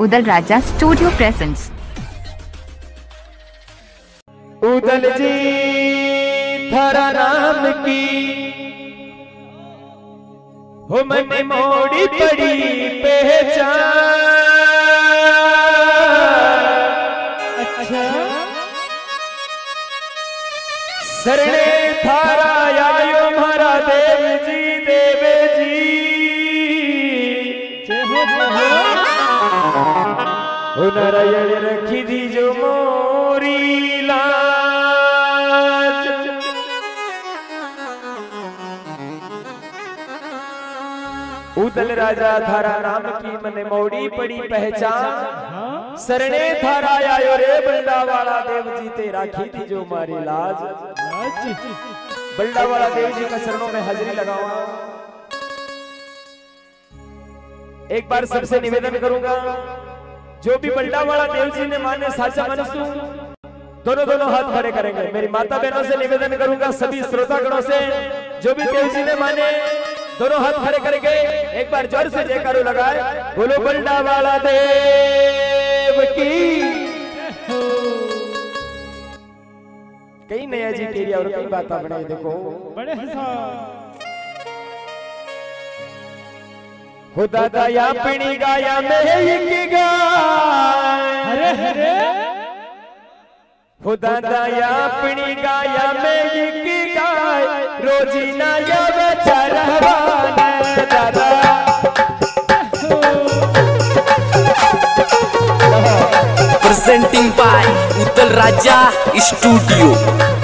Udal Raja studio presents. Udal ji थरा नाम की। हो मन मोड़ी पड़ी पहचान। अच्छा। शरणे थारा आयो मारा देव जी। देवे जी नारायण रखी दी जो मोरी लाज। उदल राजा थारा नाम की मने मोड़ी पड़ी पहचान। सरणे थारा आयो रे बल्ला वाला देव जी ते राखी दी जो मारी लाज। बल्ला वाला देव जी का चरणों में हाजिरी लगावा एक बार सबसे निवेदन करूँगा जो भी बल्ला वाला देव जी ने माने साचा मनसू दोनों दोनों हाथ खड़े करेंगे। मेरी माता बहनों से निवेदन करूँगा सभी श्रोतागणों से जो भी देव जी ने माने दोनों हाथ खड़े करेंगे। एक बार ज़ोर से जयकारो लगाए। बोलो बल्ला वाला देव की। कई नया जी तेरी और कई बातें बनाई देखो। बड़े हिसाब। हो दादा या पिणी गाया में अरे अरे हो दादा पिणी गाया में गाय। रोजीना या बेचारा दादा। presenting by Uttal Raja Studio.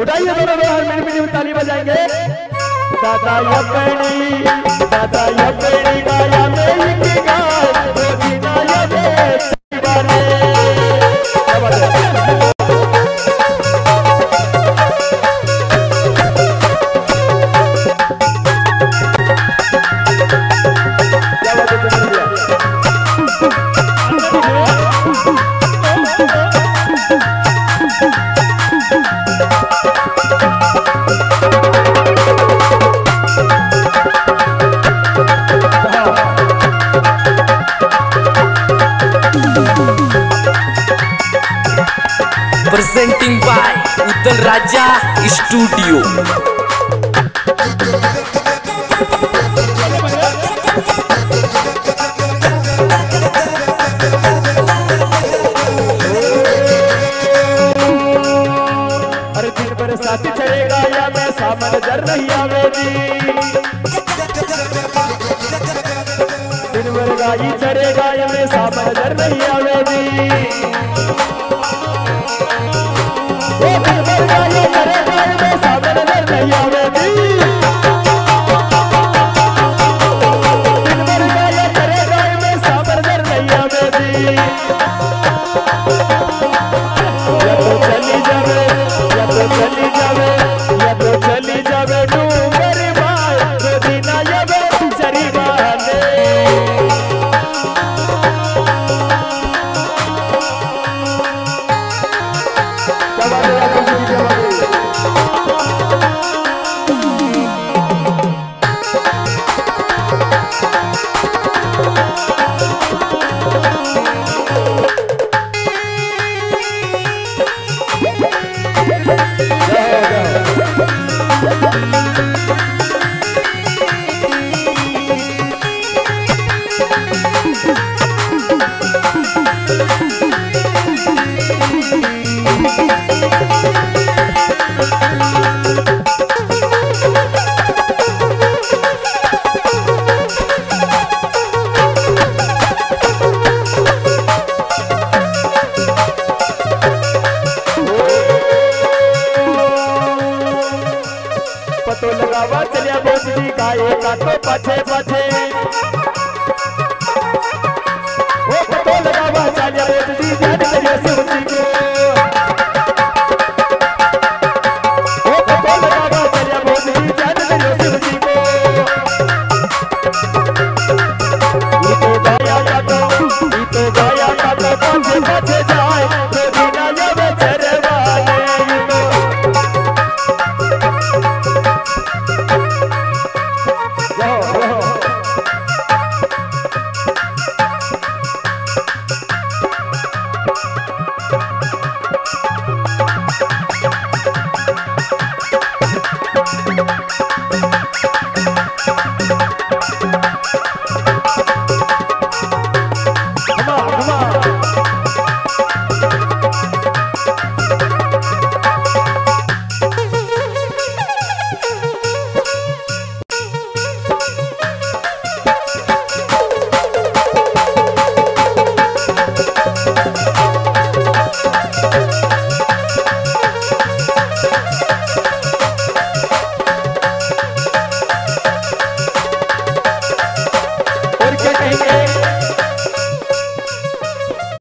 उठाइए दोनों हाथ मिनट मिनट ताली बजाएँगे। दादा या दादा या गाया मेरी की गाय रोजीना या Presenting by Uttal Raja studio बरसात चढ़ेगा या मैं सामन जर नहीं आवेगी? गाई चढ़ेगा या मैं सामन नहीं કાંટો પછે પછે